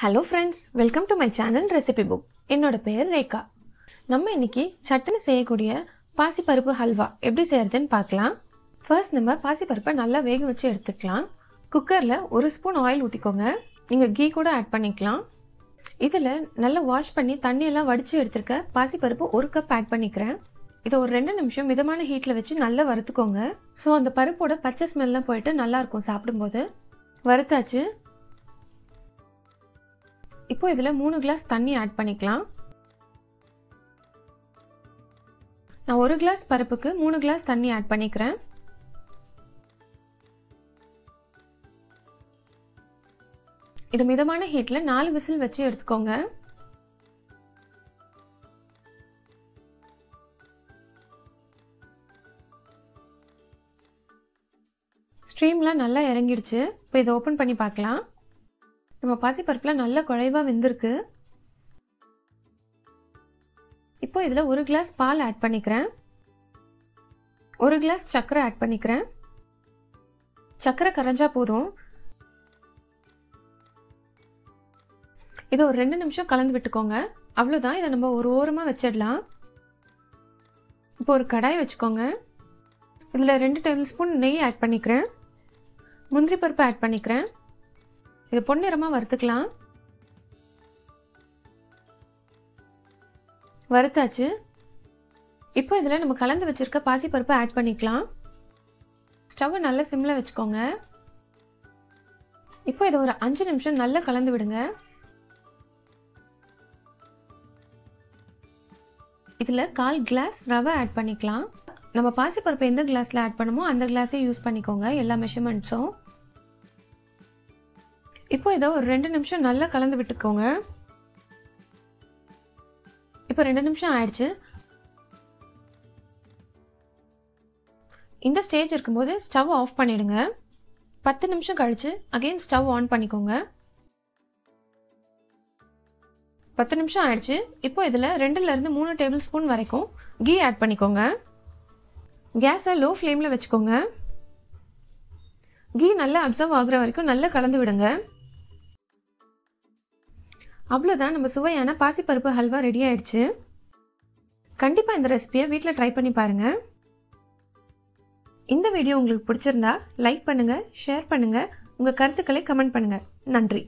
Hello friends welcome to my channel recipe book என்னோட பேர் ரேகா. நம்ம இன்னைக்கு சட்டுன்னு செய்யக்கூடிய பாசிப்பருப்பு ஹல்வா எப்படி செய்யறதுன்னு பார்க்கலாம். ஃபர்ஸ்ட் நம்ம பாசிப்பருப்பை நல்லா வேக வச்சு எடுத்துக்கலாம். குக்கரில் ஒரு ஸ்பூன் ஆயில் ஊற்றிக்கோங்க நீங்கள் கீ கூட ஆட் பண்ணிக்கலாம். இதில் நல்லா வாஷ் பண்ணி தண்ணியெல்லாம் வடித்து எடுத்துருக்க பாசிப்பருப்பு ஒரு கப் ஆட் பண்ணிக்கிறேன். இதை ஒரு ரெண்டு நிமிஷம் மிதமான ஹீட்டில் வச்சு நல்லா வறுத்துக்கோங்க. ஸோ அந்த பருப்போட பச்சை ஸ்மெல்லாம் போயிட்டு நல்லாயிருக்கும் சாப்பிடும்போது. வறுத்தாச்சு. இப்போ இதில் மூணு கிளாஸ் தண்ணி ஆட் பண்ணிக்கலாம். நான் ஒரு கிளாஸ் பருப்புக்கு மூணு கிளாஸ் தண்ணி ஆட் பண்ணிக்கிறேன். இது மிதமான ஹீட்டில் நாலு விசில் வச்சு எடுத்துக்கோங்க. ஸ்ட்ரீம்லாம் நல்லா இறங்கிடுச்சு. இப்போ இதை ஓப்பன் பண்ணி பார்க்கலாம். நம்ம பாசிப்பருப்பில் நல்ல குழைவாக வெந்திருக்கு. இப்போ இதில் ஒரு கிளாஸ் பால் ஆட் பண்ணிக்கிறேன். ஒரு கிளாஸ் சர்க்கரை ஆட் பண்ணிக்கிறேன். சர்க்கரை கரைஞ்சா போதும். இதை ஒரு ரெண்டு நிமிஷம் கலந்து விட்டுக்கோங்க. அவ்வளோதான் இதை நம்ம ஒரு ஓரமாக வச்சிடலாம். இப்போ ஒரு கடாய் வச்சுக்கோங்க. இதில் ரெண்டு டேபிள் ஸ்பூன் நெய் ஆட் பண்ணிக்கிறேன். முந்திரி பருப்பு ஆட் பண்ணிக்கிறேன். இது பொன்னிறமாக வறுத்துக்கலாம். வறுத்தாச்சு. இப்போ இதில் நம்ம கலந்து வச்சுருக்க பாசிப்பருப்பை ஆட் பண்ணிக்கலாம். ஸ்டவ்வை நல்லா சிம்மில் வச்சுக்கோங்க. இப்போ இதை ஒரு அஞ்சு நிமிஷம் நல்லா கலந்து விடுங்க. இதில் கால் கிளாஸ் ரவை ஆட் பண்ணிக்கலாம். நம்ம பாசிப்பருப்பு எந்த கிளாஸில் ஆட் பண்ணுமோ அந்த கிளாஸே யூஸ் பண்ணிக்கோங்க எல்லா மெஷர்மெண்ட்ஸும் இப்போ இதை ஒரு ரெண்டு நிமிஷம் நல்லா கலந்து விட்டுக்கோங்க. இப்போ ரெண்டு நிமிஷம் ஆயிடுச்சு. இந்த ஸ்டேஜ் இருக்கும்போது ஸ்டவ் ஆஃப் பண்ணிடுங்க. பத்து நிமிஷம் கழிச்சு அகெயின் ஸ்டவ் ஆன் பண்ணிக்கோங்க. பத்து நிமிஷம் ஆயிடுச்சு. இப்போ இதில் ரெண்டுலேருந்து மூணு டேபிள் ஸ்பூன் வரைக்கும் கீ ஆட் பண்ணிக்கோங்க. கேஸை லோ ஃப்ளேமில் வச்சுக்கோங்க. கீ நல்லா அப்சர்வ் ஆகுற வரைக்கும் நல்லா கலந்து விடுங்க. அவ்வளோதான் நம்ம சுவையான பாசிப்பருப்பு ஹல்வா ரெடி ஆயிடுச்சு. கண்டிப்பாக இந்த ரெசிபியை வீட்டில் ட்ரை பண்ணி பாருங்கள் இந்த வீடியோ உங்களுக்கு பிடிச்சிருந்தா லைக் பண்ணுங்கள் ஷேர் பண்ணுங்கள் உங்கள் கருத்துக்களை கமெண்ட் பண்ணுங்கள் நன்றி.